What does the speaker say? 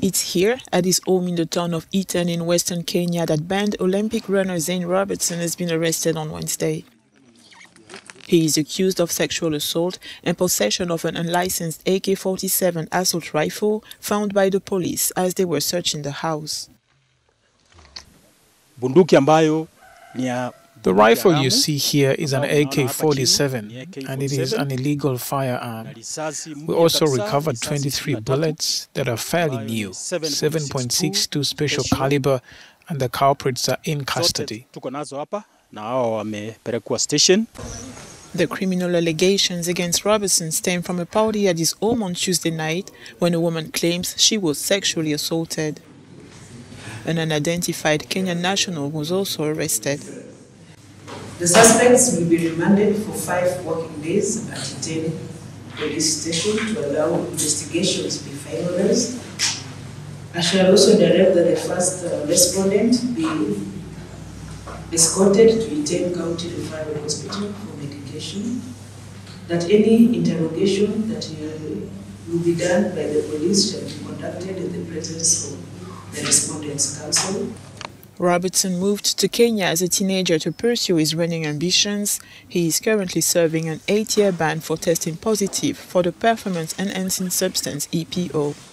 It's here, at his home in the town of Iten in western Kenya, that banned Olympic runner Zane Robertson has been arrested on Wednesday. He is accused of sexual assault and possession of an unlicensed AK-47 assault rifle found by the police as they were searching the house. bunduki ambayo ni ya The rifle you see here is an AK-47 and it is an illegal firearm. We also recovered 23 bullets that are fairly new, 7.62 special caliber, and the culprits are in custody. tuko nazo hapa na hao wamepelekwa station. The criminal allegations against Robertson stem from a party at his home on Tuesday night when a woman claims she was sexually assaulted. An unidentified Kenyan national was also arrested. The suspects will be remanded for five working days at Iten police station to allow investigations be finalized. I shall also direct that the first uh, respondent be escorted to Iten County Referral Hospital for medication. That any interrogation that will be done by the police shall be conducted in the presence of the respondent's counsel. Robertson moved to Kenya as a teenager to pursue his running ambitions. He is currently serving an eight year ban for testing positive for the performance enhancing substance EPO.